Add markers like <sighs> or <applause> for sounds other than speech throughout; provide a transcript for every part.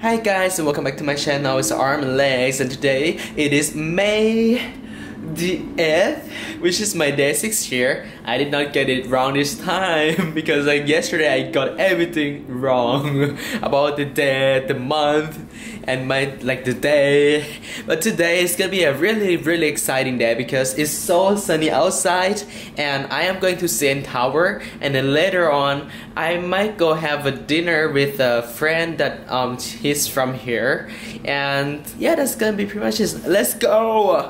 Hi guys and welcome back to my channel, it's Arm and Legs and today it is May the F, which is my day 6 here. I did not get it wrong this time <laughs> because like yesterday I got everything wrong <laughs> about the day, the month and my like the day. But today is gonna be a really really exciting day because it's so sunny outside and I am going to CN Tower. And then later on I might go have a dinner with a friend that um he's from here. And yeah that's gonna be pretty much it. Let's go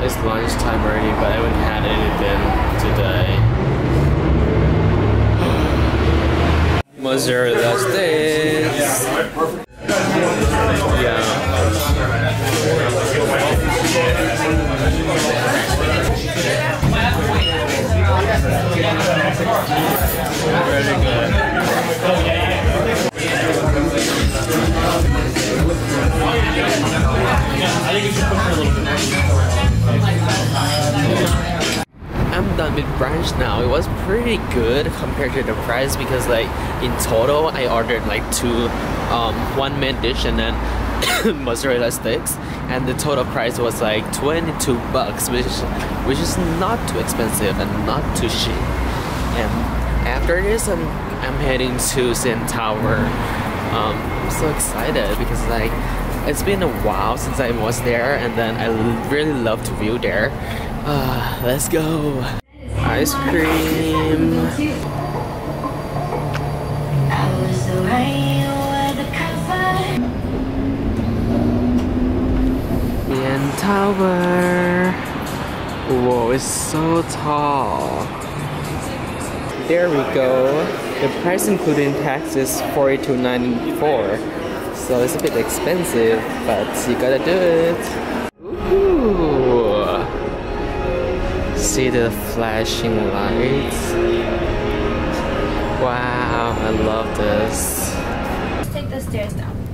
It's lunchtime already, but I haven't had anything today. Mozzarella sticks. Yeah. I'm done with brunch now. It was pretty good compared to the price because like in total I ordered like two um, one main dish and then <coughs> mozzarella sticks and the total price was like 22 bucks which which is not too expensive and not too cheap. And after this I'm I'm heading to CN Tower. Um, I'm so excited because like it's been a while since I was there and then I really love to view there. Uh, let's go. Ice cream. CN Tower. Whoa, it's so tall. There we go. The price including tax is 42.94. So it's a bit expensive, but you gotta do it. See the flashing lights. Wow, I love this. Let's take the stairs down.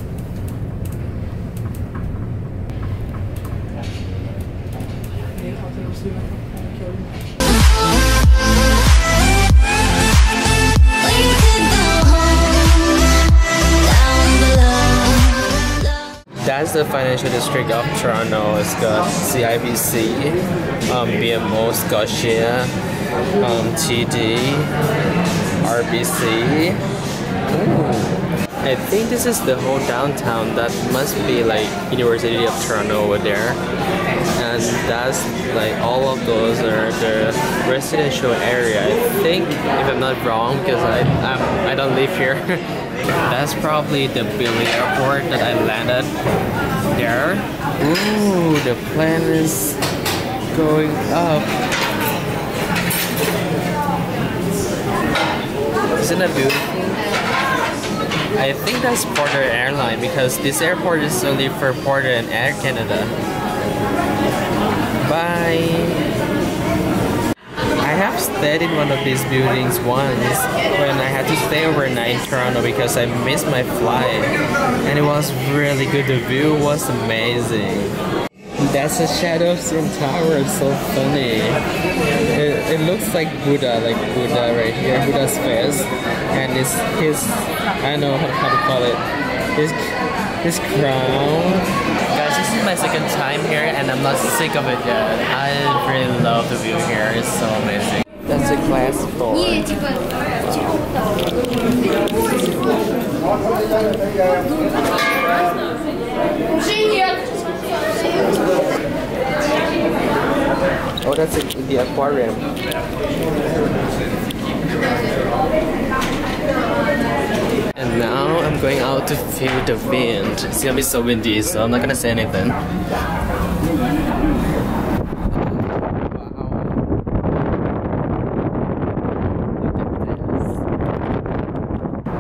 That's the financial district of Toronto. It's got CIBC, um, BMO, Scotia, um, TD, RBC. Ooh. I think this is the whole downtown. That must be like University of Toronto over there. And that's like all of those are the residential area. I think, if I'm not wrong, because I I'm, I don't live here. <laughs> that's probably the Billy Airport that I landed there. Ooh, the plane is going up. Isn't that beautiful? I think that's Porter Airline because this airport is only for Porter and Air Canada. Bye. I have stayed in one of these buildings once when I had to stay overnight in Toronto because I missed my flight and it was really good. The view was amazing. That's the shadow of CN Tower. It's so funny. It, it looks like Buddha, like Buddha right here, Buddha's face, and his his I don't know how, how to call it. His his crown is my second time here and I'm not sick of it yet. I really love the view here, it's so amazing. That's a class 4. Oh, that's a, the aquarium. And now I'm going out to feel the wind. It's gonna be so windy, so I'm not gonna say anything.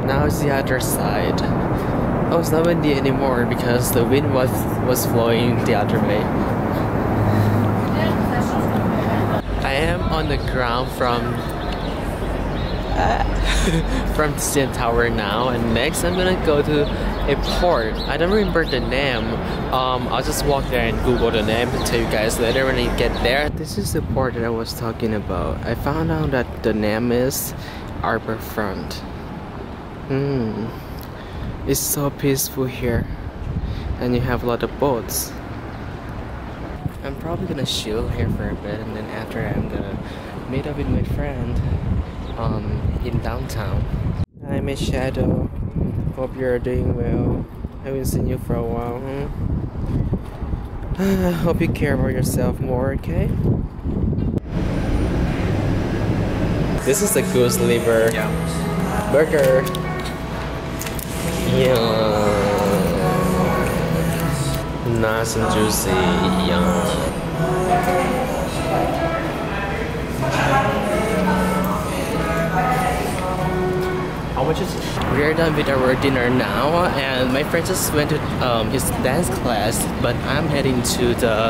Now it's the other side. Oh, it's not windy anymore because the wind was was flowing the other way. I am on the ground from <laughs> from the CN Tower now, and next I'm gonna go to a port. I don't remember the name. Um, I'll just walk there and Google the name and tell you guys later when I get there. This is the port that I was talking about. I found out that the name is Harbourfront. Hmm. It's so peaceful here. And you have a lot of boats. I'm probably gonna chill here for a bit and then after I'm gonna meet up with my friend um, in downtown. I'm a shadow. Hope you're doing well. Haven't seen you for a while. Hmm? <sighs> Hope you care about yourself more, okay? This is the goose liver Yeah. burger. Yeah. Nice and juicy. Yum. How much is? We are done with our dinner now, and my friend just went to um, his dance class, but I'm heading to the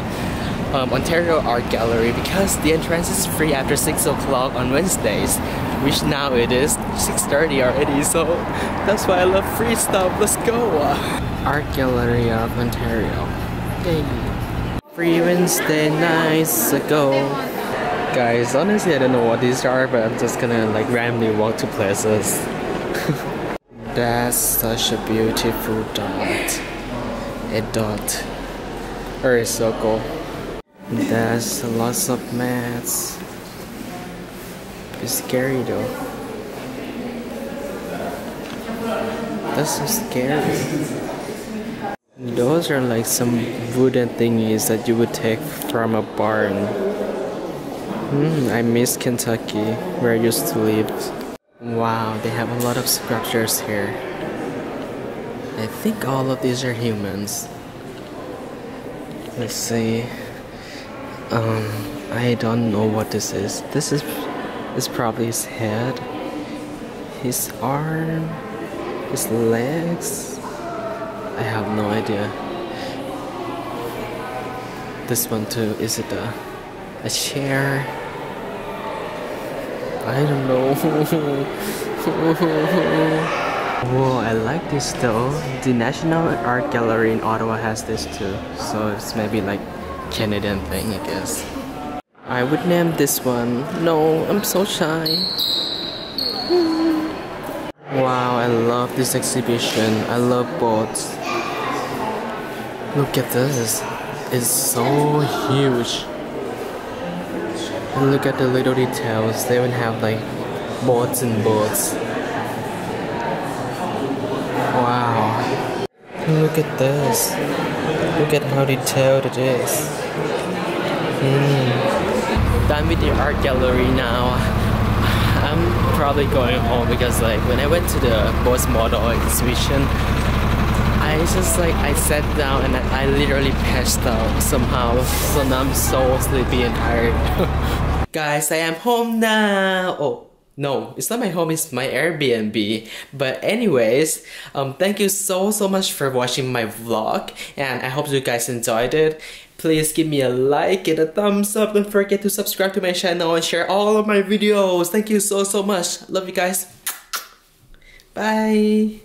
um, Ontario Art Gallery because the entrance is free after 6 o'clock on Wednesdays, which now it is 6.30 already, so that's why I love free stuff. Let's go! Art Gallery of Ontario. Free Wednesday nights ago. Guys, honestly, I don't know what these are, but I'm just gonna like randomly walk to places. <laughs> That's such a beautiful dot. A dot. Or a circle. There's lots of mats. It's scary though. That's so scary. Those are like some wooden thingies that you would take from a barn. Hmm, I miss Kentucky, where I used to live. Wow, they have a lot of structures here. I think all of these are humans. Let's see. Um, I don't know what this is. This is is probably his head, his arm, his legs. I have no idea. This one too. Is it a a chair? I don't know. Whoa, I like this though. The National Art Gallery in Ottawa has this too. So it's maybe like Canadian thing, I guess. I would name this one. No, I'm so shy. Wow, I love this exhibition. I love boats. Look at this. It's so huge. And look at the little details. They even have like boats and boats. Wow. Look at this. Look at how detailed it is. Hmm. Done with the art gallery now. I'm probably going home because like when I went to the boss model exhibition, I just like I sat down and I, I literally passed out somehow. So now I'm so sleepy and tired. <laughs> Guys, I am home now. Oh. No, it's not my home, it's my Airbnb. But anyways, um, thank you so so much for watching my vlog and I hope you guys enjoyed it. Please give me a like and a thumbs up. Don't forget to subscribe to my channel and share all of my videos. Thank you so so much. Love you guys. Bye.